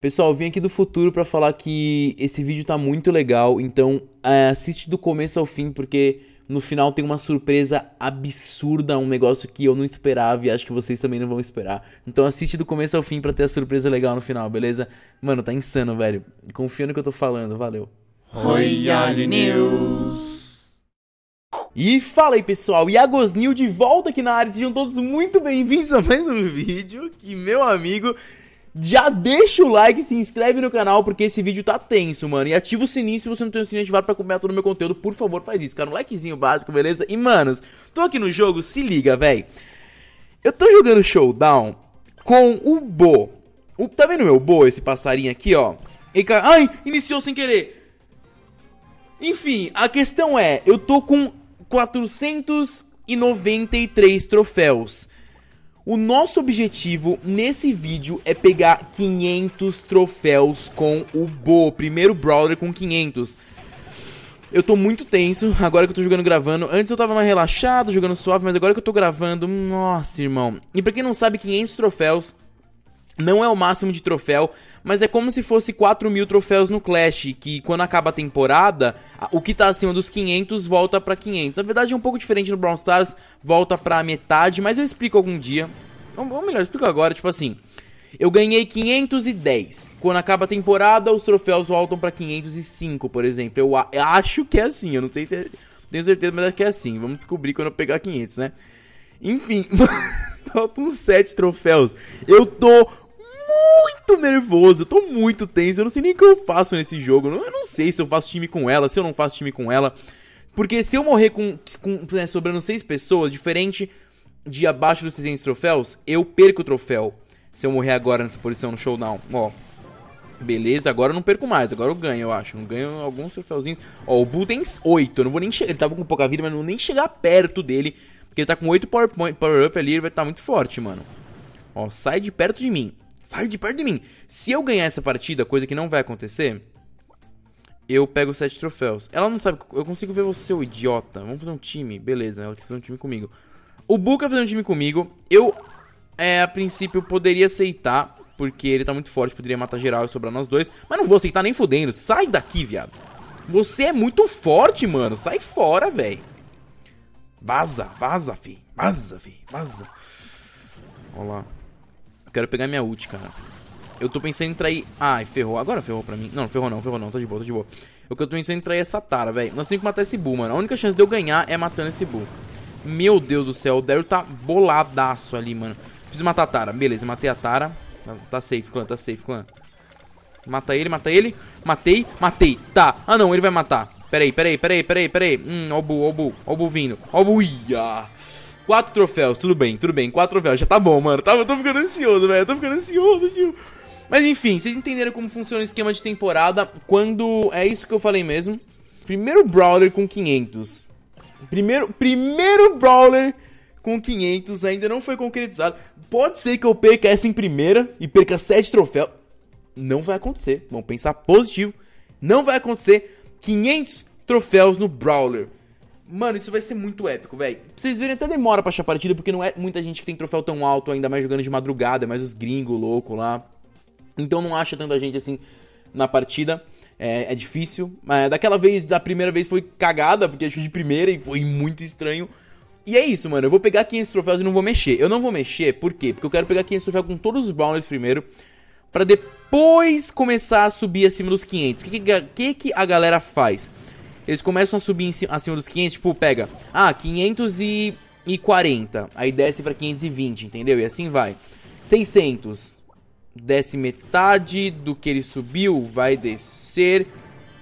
Pessoal, vim aqui do futuro pra falar que esse vídeo tá muito legal, então é, assiste do começo ao fim, porque no final tem uma surpresa absurda, um negócio que eu não esperava e acho que vocês também não vão esperar. Então assiste do começo ao fim pra ter a surpresa legal no final, beleza? Mano, tá insano, velho. Confia no que eu tô falando, valeu. Royale News. E fala aí pessoal, Iagosnil de volta aqui na área, sejam todos muito bem-vindos a mais um vídeo que meu amigo já deixa o like, se inscreve no canal, porque esse vídeo tá tenso, mano. E ativa o sininho se você não tem o sininho ativado pra acompanhar todo o meu conteúdo. Por favor, faz isso, cara. Um likezinho básico, beleza? E, manos, tô aqui no jogo, se liga, velho. Eu tô jogando Showdown com o Bo. O, tá vendo meu Bo, esse passarinho aqui, ó? E, ai, iniciou sem querer. Enfim, a questão é, eu tô com 493 troféus. O nosso objetivo nesse vídeo é pegar 500 troféus com o Bo, primeiro Brawler com 500. Eu tô muito tenso, agora que eu tô jogando gravando. Antes eu tava mais relaxado, jogando suave, mas agora que eu tô gravando, nossa, irmão. E pra quem não sabe, 500 troféus não é o máximo de troféu, mas é como se fosse 4 mil troféus no Clash, que quando acaba a temporada, o que tá acima dos 500 volta pra 500. Na verdade é um pouco diferente no Brawl Stars, volta pra metade, mas eu explico algum dia. Ou melhor, eu explico agora, tipo assim... Eu ganhei 510. Quando acaba a temporada, os troféus voltam pra 505, por exemplo. Eu, eu acho que é assim, eu não sei se é, tenho certeza, mas acho que é assim. Vamos descobrir quando eu pegar 500, né? Enfim, faltam 7 troféus. Eu tô muito nervoso, eu tô muito tenso, eu não sei nem o que eu faço nesse jogo. Eu não sei se eu faço time com ela, se eu não faço time com ela. Porque se eu morrer com, com né, sobrando 6 pessoas, diferente de abaixo dos 600 troféus, eu perco o troféu. Se eu morrer agora nessa posição no showdown, ó. Beleza, agora eu não perco mais, agora eu ganho, eu acho. Eu ganho alguns troféuzinhos. Ó, o Bull tem 8, eu não vou nem chegar. Ele tava com pouca vida, mas não vou nem chegar perto dele. Porque ele tá com 8 power, point, power up ali, ele vai estar tá muito forte, mano. Ó, sai de perto de mim. Sai de perto de mim. Se eu ganhar essa partida, coisa que não vai acontecer, eu pego 7 troféus. Ela não sabe, eu consigo ver você, o idiota. Vamos fazer um time, beleza, ela quer fazer um time comigo. O Bull quer fazer um time comigo. Eu, é, a princípio, poderia aceitar, porque ele tá muito forte, poderia matar geral e sobrar nós dois. Mas não vou aceitar nem fudendo. Sai daqui, viado. Você é muito forte, mano. Sai fora, velho. Vaza, vaza, fi. Vaza, fi. Vaza. Olha lá. Eu quero pegar minha ult, cara. Eu tô pensando em trair... Ai, ferrou. Agora ferrou pra mim. Não, ferrou não, ferrou não. Tá de boa, tá de boa. Eu tô pensando em trair essa Tara, velho. Nós temos que matar esse Bull, mano. A única chance de eu ganhar é matando esse Bull. Meu Deus do céu. O Daryl tá boladaço ali, mano. Preciso matar a Tara. Beleza, matei a Tara. Tá, tá safe, clã. Tá safe, clã. Mata ele, mata ele. Matei, matei. Tá. Ah, não. Ele vai matar. Peraí, peraí, peraí, peraí, peraí. Hum, ó o Bull, ó o. Ó o vindo. Ó o. Ia. Quatro troféus, tudo bem, tudo bem. Quatro troféus, já tá bom, mano. Tá, eu tô ficando ansioso, velho. Tô ficando ansioso, tio. Mas enfim, vocês entenderam como funciona o esquema de temporada quando... É isso que eu falei mesmo. Primeiro Brawler com 500. Primeiro, primeiro Brawler com 500 ainda não foi concretizado. Pode ser que eu perca essa em primeira e perca 7 troféus. Não vai acontecer. Vamos pensar positivo. Não vai acontecer. 500 troféus no Brawler. Mano, isso vai ser muito épico, velho. Vocês verem, até demora pra achar partida, porque não é muita gente que tem troféu tão alto, ainda mais jogando de madrugada, é mais os gringos loucos lá. Então não acha tanta gente assim na partida. É, é difícil. É, daquela vez, da primeira vez foi cagada, porque achei de primeira e foi muito estranho. E é isso, mano. Eu vou pegar 500 troféus e não vou mexer. Eu não vou mexer, por quê? Porque eu quero pegar 500 troféus com todos os Browners primeiro. Pra depois começar a subir acima dos 500. O que, que, que a galera faz? eles começam a subir cima, acima dos 500, tipo, pega, ah, 540, aí desce pra 520, entendeu? E assim vai. 600, desce metade do que ele subiu, vai descer,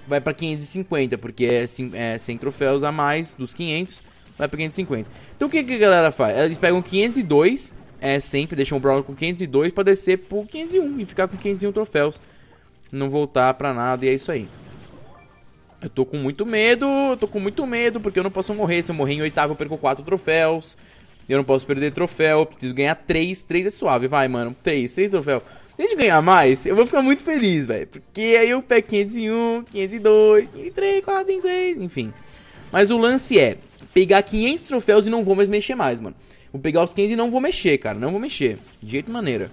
vai pra 550, porque é, é 100 troféus a mais dos 500, vai pra 550. Então o que, que a galera faz? Eles pegam 502, é sempre, deixam o Brawler com 502 pra descer pro 501 e ficar com 501 troféus. Não voltar pra nada e é isso aí. Eu tô com muito medo, tô com muito medo, porque eu não posso morrer. Se eu morrer em oitavo, eu perco quatro troféus. Eu não posso perder troféu, preciso ganhar três. Três é suave, vai, mano. Três, três troféus. Se a gente ganhar mais, eu vou ficar muito feliz, velho. Porque aí eu pego 501, 502, 503, 406, enfim. Mas o lance é pegar 500 troféus e não vou mais mexer mais, mano. Vou pegar os 500 e não vou mexer, cara. Não vou mexer. De jeito maneira.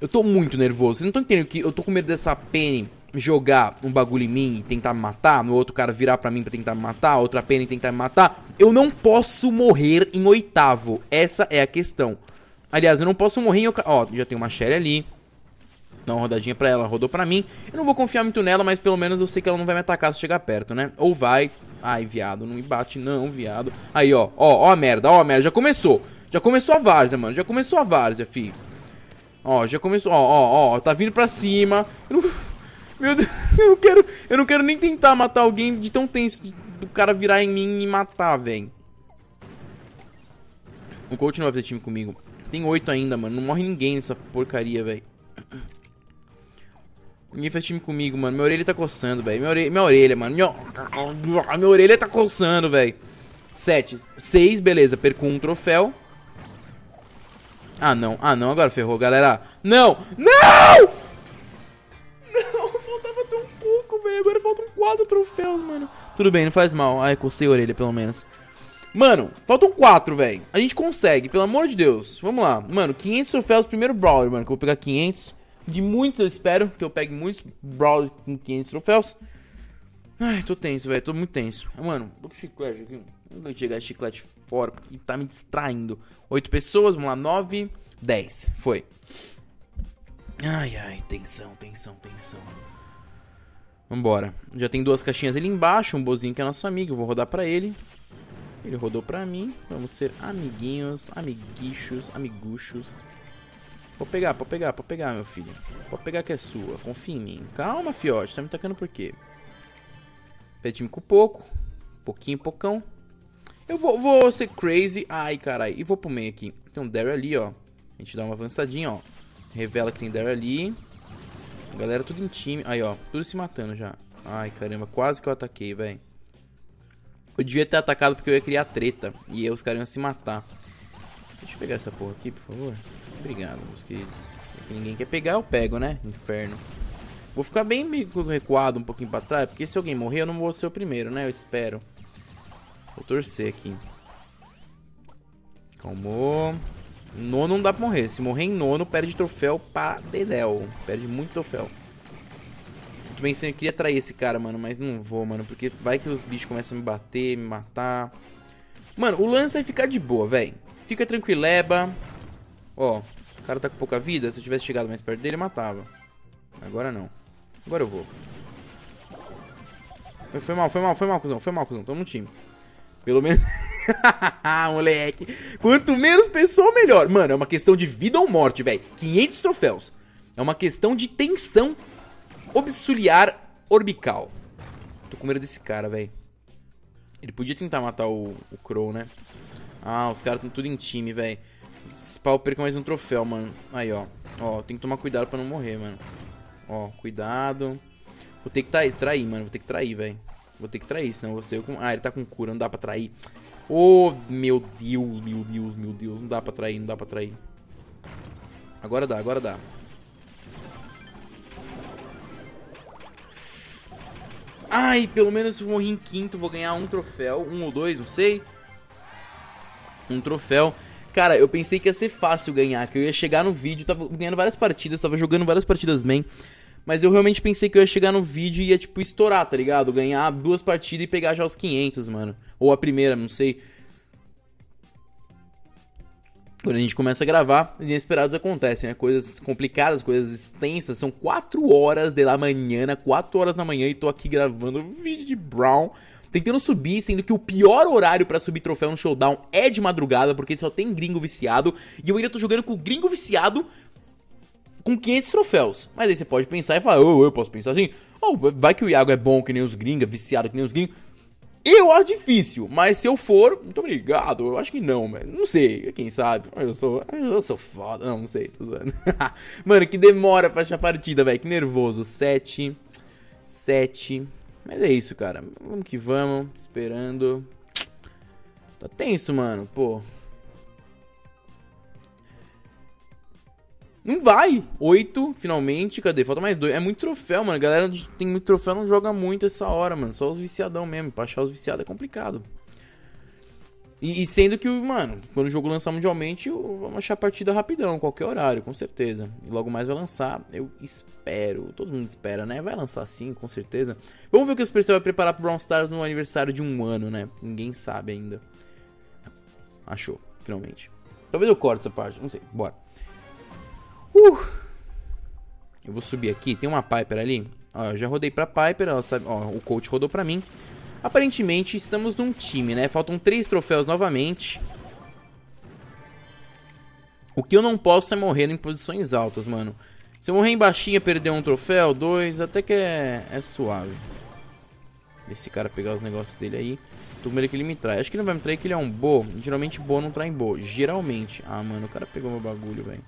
Eu tô muito nervoso. Vocês não estão entendendo que eu tô com medo dessa Penny jogar um bagulho em mim e tentar me matar, no outro cara virar pra mim pra tentar me matar, outra Penny tentar me matar. Eu não posso morrer em oitavo. Essa é a questão. Aliás, eu não posso morrer em... Ó, já tem uma Sherry ali. Dá uma rodadinha pra ela, rodou pra mim. Eu não vou confiar muito nela, mas pelo menos eu sei que ela não vai me atacar se chegar perto, né? Ou vai... Ai, viado, não me bate não, viado. Aí, ó, ó, ó a merda, ó a merda, já começou. Já começou a várzea, mano, já começou a várzea, fi. Ó, já começou, ó, ó, ó, tá vindo pra cima. Eu não... Meu Deus, eu não quero, eu não quero nem tentar matar alguém de tão tenso do cara virar em mim e matar, velho. O coach não vai fazer time comigo. Tem oito ainda, mano. Não morre ninguém nessa porcaria, velho. Ninguém faz time comigo, mano. Minha orelha tá coçando, velho. Minha, orelha, minha orelha, mano. Minha, minha orelha tá coçando, velho. Sete. Seis, beleza. Perco um troféu. Ah, não. Ah, não. Agora ferrou, galera. Não! Não! Não, faltava tão pouco, velho. Agora faltam quatro troféus, mano. Tudo bem, não faz mal. Ai, cocei a orelha, pelo menos. Mano, faltam quatro, velho. A gente consegue, pelo amor de Deus. Vamos lá. Mano, 500 troféus, primeiro Brawler, mano. Que eu vou pegar 500. De muitos eu espero que eu pegue muitos Brawlers com 500 troféus. Ai, tô tenso, velho. Tô muito tenso. Mano, bota o chiclete aqui. Vamos chegar esse chiclete fora, porque tá me distraindo. 8 pessoas, vamos lá. 9, 10. Foi. Ai, ai, tensão, tensão, tensão. Vambora. Já tem duas caixinhas ali embaixo. Um bozinho que é nosso amigo. Eu vou rodar pra ele. Ele rodou pra mim. Vamos ser amiguinhos, amiguichos, amiguchos. Pode pegar, pode pegar, pode pegar, meu filho. Pode pegar que é sua. Confia em mim. Calma, fiote. Tá me tacando por quê? Pede-me com pouco. Pouquinho, pocão. Eu vou, vou ser crazy. Ai, carai. E vou pro meio aqui. Tem um Daryl ali, ó. A gente dá uma avançadinha, ó. Revela que tem Daryl ali. Galera tudo em time. Aí, ó. Tudo se matando já. Ai, caramba. Quase que eu ataquei, velho. Eu devia ter atacado porque eu ia criar treta. E aí os caras iam se matar. Deixa eu pegar essa porra aqui, por favor. Obrigado, meus queridos. Que ninguém quer pegar, eu pego, né? Inferno. Vou ficar bem recuado um pouquinho pra trás, porque se alguém morrer, eu não vou ser o primeiro, né? Eu espero. Vou torcer aqui. Calmou. Nono não dá pra morrer. Se morrer em nono, perde troféu pra dedéu. Perde muito troféu. Muito bem, eu queria trair esse cara, mano, mas não vou, mano. Porque vai que os bichos começam a me bater, me matar. Mano, o lance é ficar de boa, velho. Fica tranquileba. Ó, o cara tá com pouca vida. Se eu tivesse chegado mais perto dele, matava. Agora não. Agora eu vou. Foi, foi mal, foi mal, foi mal, cuzão. Foi mal, cuzão. Tamo no time. Pelo menos... Moleque. Quanto menos pessoa, melhor. Mano, é uma questão de vida ou morte, velho. 500 troféus. É uma questão de tensão obsuliar orbical. Tô com medo desse cara, velho. Ele podia tentar matar o, o Crow, né? Ah, os caras estão tudo em time, velho. Pau perca mais um troféu, mano. Aí, ó. Ó, tem que tomar cuidado pra não morrer, mano. Ó, cuidado. Vou ter que trair, trair mano. Vou ter que trair, velho. Vou ter que trair, senão você... Com... Ah, ele tá com cura, não dá pra trair. Oh, meu Deus, meu Deus, meu Deus. Não dá pra trair, não dá pra trair. Agora dá, agora dá. Ai, pelo menos se eu morrer em quinto, vou ganhar um troféu. Um ou dois, não sei. Um troféu. Cara, eu pensei que ia ser fácil ganhar, que eu ia chegar no vídeo, tava ganhando várias partidas, tava jogando várias partidas bem. Mas eu realmente pensei que eu ia chegar no vídeo e ia, tipo, estourar, tá ligado? Ganhar duas partidas e pegar já os 500, mano. Ou a primeira, não sei. Quando a gente começa a gravar, inesperados acontecem, né? Coisas complicadas, coisas extensas. São 4 horas da manhã, 4 horas da manhã e tô aqui gravando vídeo de Brown tentando subir, sendo que o pior horário para subir troféu no showdown é de madrugada, porque só tem gringo viciado, e eu ainda tô jogando com o gringo viciado com 500 troféus. Mas aí você pode pensar e falar, oh, eu posso pensar assim, oh, vai que o Iago é bom que nem os gringos, viciado que nem os gringos. Eu acho difícil, mas se eu for, muito obrigado. Eu acho que não, mas não sei, quem sabe. Eu sou, eu sou foda, não, não sei, tô zoando. Mano, que demora pra achar partida, velho, que nervoso. 7, 7, mas é isso, cara. Vamos que vamos, esperando. Tá tenso, mano, pô. Não vai! Oito, finalmente. Cadê? Falta mais dois. É muito troféu, mano. A galera tem muito troféu, não joga muito essa hora, mano. Só os viciadão mesmo. Pra achar os viciados é complicado. E, e, sendo que, mano, quando o jogo lançar mundialmente, vamos achar a partida rapidão, qualquer horário, com certeza. E logo mais vai lançar, eu espero. Todo mundo espera, né? Vai lançar sim, com certeza. Vamos ver o que o Supercell vai preparar pro Brawl Stars no aniversário de um ano, né? Ninguém sabe ainda. Achou, finalmente. Talvez eu corte essa parte, não sei, bora. Uh! Eu vou subir aqui, tem uma Piper ali. Ó, eu já rodei pra Piper, ela sabe, ó, o coach rodou pra mim. Aparentemente estamos num time, né? Faltam três troféus novamente. O que eu não posso é morrer em posições altas, mano. Se eu morrer em baixinha, perder um troféu, dois, até que é, é suave. Esse cara pegar os negócios dele aí. Tô com medo que ele me trai. Acho que ele não vai me trair, que ele é um bo. Geralmente bo não trai bo. Geralmente. Ah, mano, o cara pegou meu bagulho, velho.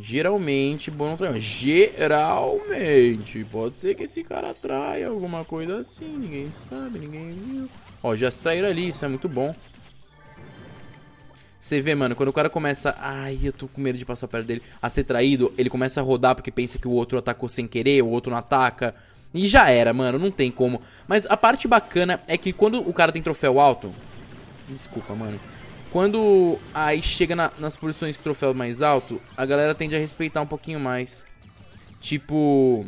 Geralmente, bom não trai. Geralmente. Pode ser que esse cara traia alguma coisa assim. Ninguém sabe, ninguém viu. Ó, já se traíram ali. Isso é muito bom. Você vê, mano, quando o cara começa. Ai, eu tô com medo de passar perto dele. A ser traído, ele começa a rodar porque pensa que o outro atacou sem querer, o outro não ataca. E já era, mano, não tem como. Mas a parte bacana é que quando o cara tem troféu alto. Desculpa, mano. Quando aí chega na, nas posições de troféu mais alto, a galera tende a respeitar um pouquinho mais. Tipo.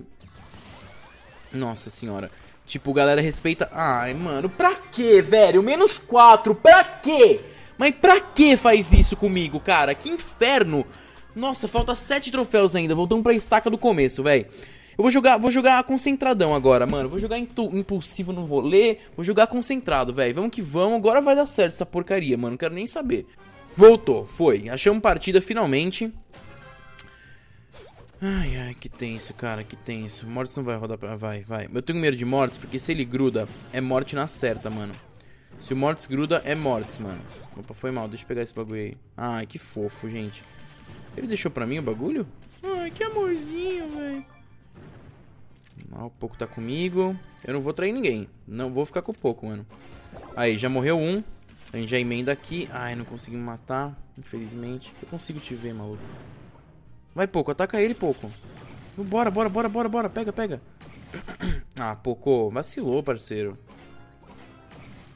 Nossa senhora. Tipo, galera respeita. Ai, mano, pra quê, velho? Menos 4, pra quê? Mas pra que faz isso comigo, cara? Que inferno! Nossa, falta 7 troféus ainda. Voltamos pra estaca do começo, velho. Eu vou jogar, vou jogar concentradão agora, mano. Vou jogar impulsivo no rolê. Vou jogar concentrado, velho. Vamos que vamos. Agora vai dar certo essa porcaria, mano. Não quero nem saber. Voltou, foi. Achamos partida finalmente. Ai, ai, que tenso, cara, que tenso. Mortis não vai rodar pra... Vai, vai. Eu tenho medo de Mortis, porque se ele gruda, é morte na certa, mano. Se o Mortis gruda, é Mortis, mano. Opa, foi mal. Deixa eu pegar esse bagulho aí. Ai, que fofo, gente. Ele deixou pra mim o bagulho? Ai, que amorzinho, velho. Ah, o Poco tá comigo. Eu não vou trair ninguém. Não vou ficar com o Poco, mano. Aí, já morreu um. A gente já emenda aqui. Ai, não consegui matar. Infelizmente. Eu consigo te ver, maluco. Vai, Poco. Ataca ele, Poco. Bora, bora, bora, bora, bora. Pega, pega. Ah, Poco. Vacilou, parceiro.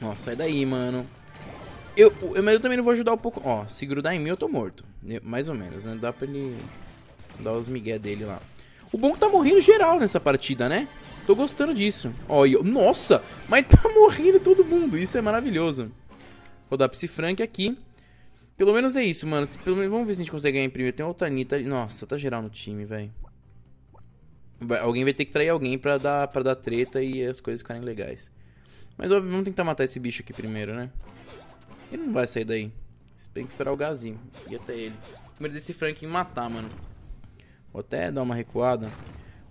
Ó, sai daí, mano. Eu, eu, mas eu também não vou ajudar o Poco. Ó, se grudar em mim, eu tô morto. Mais ou menos, né? Dá pra ele dar os migué dele lá. O bom tá morrendo geral nessa partida, né? Tô gostando disso. Olha, nossa, mas tá morrendo todo mundo. Isso é maravilhoso. Vou dar Frank aqui. Pelo menos é isso, mano. Menos, vamos ver se a gente consegue ganhar em primeiro. Tem outra Anitta ali. Nossa, tá geral no time, velho. Alguém vai ter que trair alguém pra dar, pra dar treta e as coisas ficarem legais. Mas óbvio, vamos tentar matar esse bicho aqui primeiro, né? Ele não vai sair daí. Tem que esperar o gazinho. E até ele. Primeiro desse Frank matar, mano. Vou até dar uma recuada.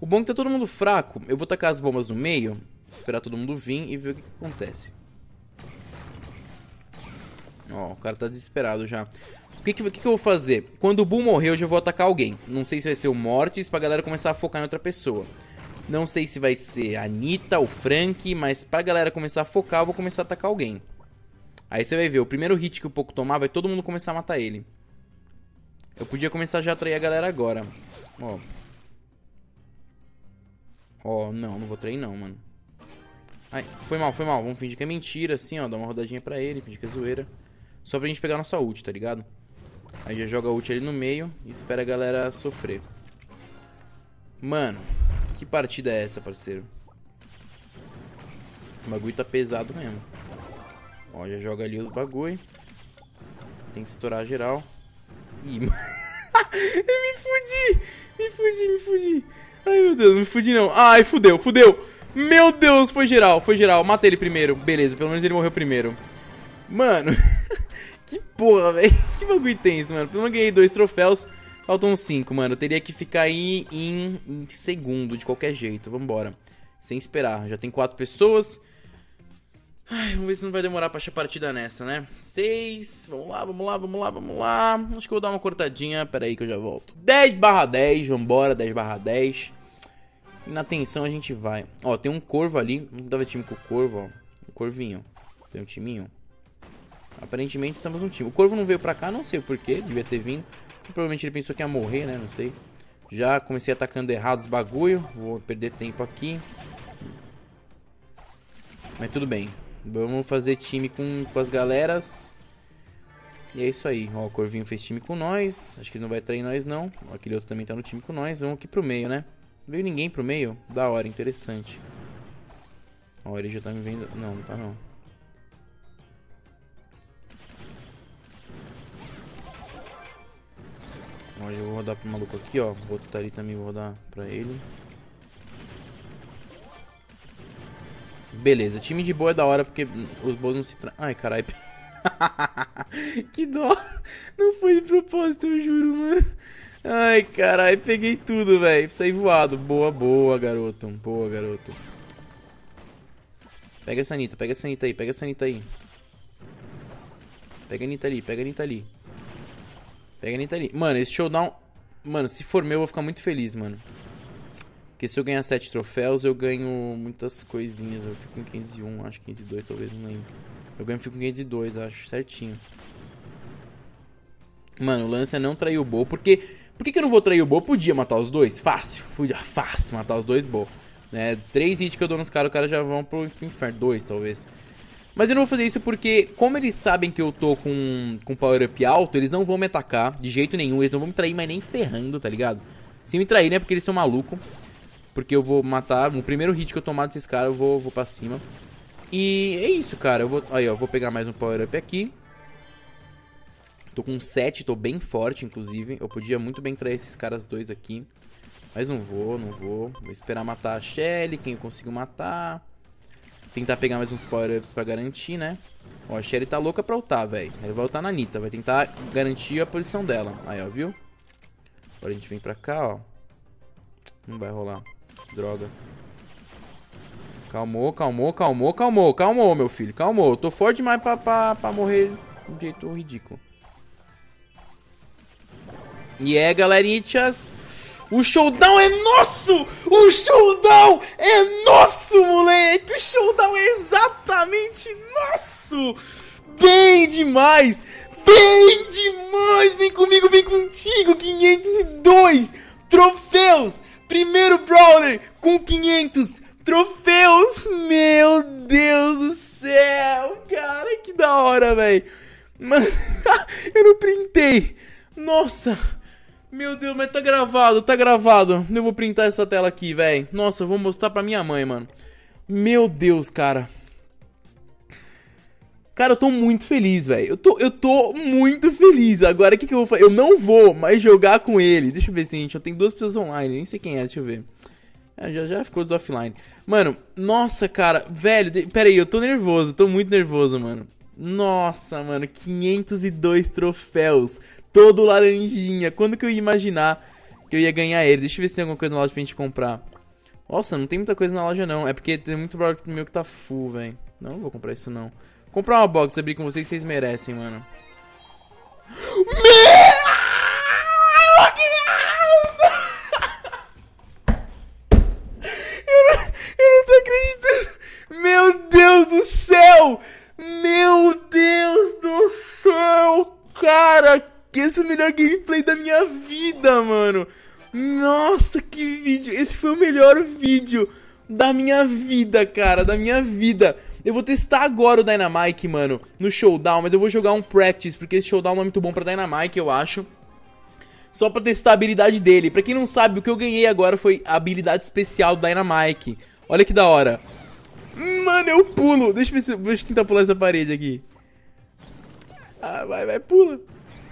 O bom é que tá todo mundo fraco. Eu vou tacar as bombas no meio, esperar todo mundo vir e ver o que, que acontece. Ó, o cara tá desesperado já. O que, que, que, eu vou fazer? Quando o Bull morrer, eu já vou atacar alguém. Não sei se vai ser o Mortis pra galera começar a focar em outra pessoa. Não sei se vai ser a Anitta, o Frank, mas pra galera começar a focar, eu vou começar a atacar alguém. Aí você vai ver, o primeiro hit que o Poco tomar, vai todo mundo começar a matar ele. Eu podia começar já a atrair a galera agora. Ó. Ó, não, não vou trair não, mano. Ai, foi mal, foi mal. Vamos fingir que é mentira, assim, ó. Dá uma rodadinha pra ele, fingir que é zoeira. Só pra gente pegar nossa ult, tá ligado? Aí já joga a ult ali no meio e espera a galera sofrer. Mano, que partida é essa, parceiro? O bagulho tá pesado mesmo. Ó, já joga ali os bagulho. Tem que estourar geral. Ih, me fudi! Me fudi, me fudi. Ai, meu Deus, me fudi não. Ai, fudeu, fudeu. Meu Deus, foi geral, foi geral. Matei ele primeiro. Beleza, pelo menos ele morreu primeiro. Mano, que porra, velho. Que bagulho intenso, mano. Pelo menos ganhei dois troféus. Faltam cinco, mano. Eu teria que ficar aí em segundo, de qualquer jeito. Vambora. Sem esperar. Já tem quatro pessoas. Ai, vamos ver se não vai demorar pra achar partida nessa, né? Seis, vamos lá, vamos lá, vamos lá, vamos lá. Acho que eu vou dar uma cortadinha, pera aí que eu já volto. 10 barra 10, vambora, 10 barra 10. E na tensão a gente vai. Ó, tem um corvo ali, não dava time com o corvo, ó. Um corvinho. Tem um timinho. Aparentemente estamos no time. O corvo não veio pra cá, não sei porquê, devia ter vindo. Provavelmente ele pensou que ia morrer, né, não sei. Já comecei atacando errado os bagulho, vou perder tempo aqui. Mas tudo bem. Vamos fazer time com, com as galeras. E é isso aí. Ó, o Corvinho fez time com nós. Acho que ele não vai trair nós, não. Ó, aquele outro também tá no time com nós. Vamos aqui pro meio, né? Não veio ninguém pro meio? Da hora, interessante. Ó, ele já tá me vendo... Não, não tá não. Ó, vou rodar pro maluco aqui, ó. O outro ali também, vou rodar pra ele. Beleza, time de boa é da hora porque os boas não se tra... Ai, caralho. que dó. Não foi de propósito, eu juro, mano. Ai, caralho, peguei tudo, velho. Saí voado. Boa, boa, garoto. Boa, garoto. Pega essa Anitta, pega essa Anitta aí, pega essa Anitta aí. Pega a Anitta ali, pega a Anitta ali. Pega a Anitta ali. Mano, esse showdown... Mano, se for meu, eu vou ficar muito feliz, mano. Porque se eu ganhar 7 troféus, eu ganho muitas coisinhas. Eu fico com 501, acho 502, talvez, não lembro. Eu ganho fico com 502, acho, certinho. Mano, o lance é não trair o Bo, porque... Por que, que eu não vou trair o Bo? Podia matar os dois? Fácil. Podia, fácil matar os dois Bo. Né? Três hits que eu dou nos caras, os caras já vão pro inferno. Dois, talvez. Mas eu não vou fazer isso porque, como eles sabem que eu tô com, com power up alto, eles não vão me atacar de jeito nenhum. Eles não vão me trair, mas nem ferrando, tá ligado? Se me trair, é porque eles são malucos. Porque eu vou matar. No primeiro hit que eu tomar desses caras, eu vou, vou pra cima. E é isso, cara. Eu vou, aí, ó, vou pegar mais um power up aqui. Tô com 7, tô bem forte, inclusive. Eu podia muito bem trair esses caras dois aqui. Mas não vou, não vou. Vou esperar matar a Shelly, quem eu consigo matar. Tentar pegar mais uns power-ups pra garantir, né? Ó, a Shelly tá louca pra ultar, velho. Ela vai ultar na Anitta. Vai tentar garantir a posição dela. Aí, ó, viu? Agora a gente vem pra cá, ó. Não vai rolar. Droga. Calmou, calmou, calmou, calmou. Calmou, meu filho. Calmou. Eu tô forte demais pra, pra, pra morrer de um jeito ridículo. E é, galerinhas. O showdown é nosso! O showdown é nosso, moleque! O showdown é exatamente nosso! Bem demais! Bem demais! Vem comigo, vem contigo! 502 troféus! Primeiro Brawler com 500 troféus! Meu Deus do céu! Cara, que da hora, velho! Mano, eu não printei! Nossa! Meu Deus, mas tá gravado, tá gravado. Eu vou printar essa tela aqui, velho. Nossa, eu vou mostrar pra minha mãe, mano. Meu Deus, cara. Cara, eu tô muito feliz, velho. Eu tô, eu tô muito feliz. Agora, o que, que eu vou fazer? Eu não vou mais jogar com ele. Deixa eu ver gente. Eu tenho duas pessoas online. Nem sei quem é, deixa eu ver. É, já, já ficou dos offline. Mano, nossa, cara. Velho, de... pera aí, eu tô nervoso. Tô muito nervoso, mano. Nossa, mano. 502 troféus todo laranjinha. Quando que eu ia imaginar que eu ia ganhar ele? Deixa eu ver se tem alguma coisa na loja pra gente comprar. Nossa, não tem muita coisa na loja não. É porque tem muito produto meu que tá full, velho. Não, não vou comprar isso não. Comprar uma box, abrir com vocês vocês merecem, mano. Eu não tô acreditando. Meu Deus do céu! Meu Deus do céu! Cara, que esse é o melhor gameplay da minha vida, mano. Nossa, que vídeo. Esse foi o melhor vídeo da minha vida, cara. Da minha vida. Eu vou testar agora o Dynamite, mano, no Showdown. Mas eu vou jogar um Practice, porque esse Showdown não é muito bom pra Dynamite, eu acho. Só pra testar a habilidade dele. Pra quem não sabe, o que eu ganhei agora foi a habilidade especial do Dynamite. Olha que da hora. Mano, eu pulo. Deixa eu, se, deixa eu tentar pular essa parede aqui. Ah, vai, vai, pula.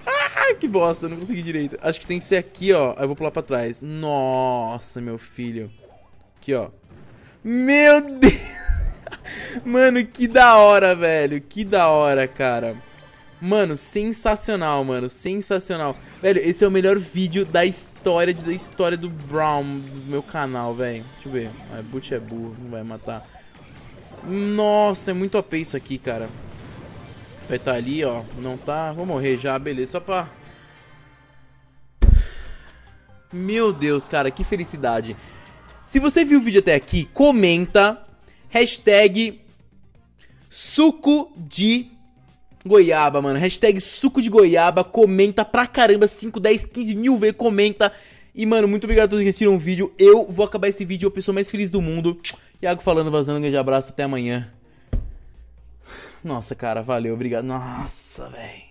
Ah, que bosta, não consegui direito. Acho que tem que ser aqui, ó. Eu vou pular pra trás. Nossa, meu filho. Aqui, ó. Meu Deus. Mano, que da hora, velho. Que da hora, cara. Mano, sensacional, mano. Sensacional. Velho, esse é o melhor vídeo da história da história do Brown do meu canal, velho. Deixa eu ver. Ah, Butch é burro, não vai matar. Nossa, é muito OP isso aqui, cara. Vai tá ali, ó. Não tá. Vou morrer já, beleza. Só pra... Meu Deus, cara, que felicidade. Se você viu o vídeo até aqui, comenta. Hashtag suco de goiaba, mano. Hashtag suco de goiaba. Comenta pra caramba. 5, 10, 15 mil vezes. Comenta. E, mano, muito obrigado a todos que assistiram o vídeo. Eu vou acabar esse vídeo, a pessoa mais feliz do mundo. Iago falando, vazando. Um grande abraço. Até amanhã. Nossa, cara, valeu, obrigado. Nossa, velho.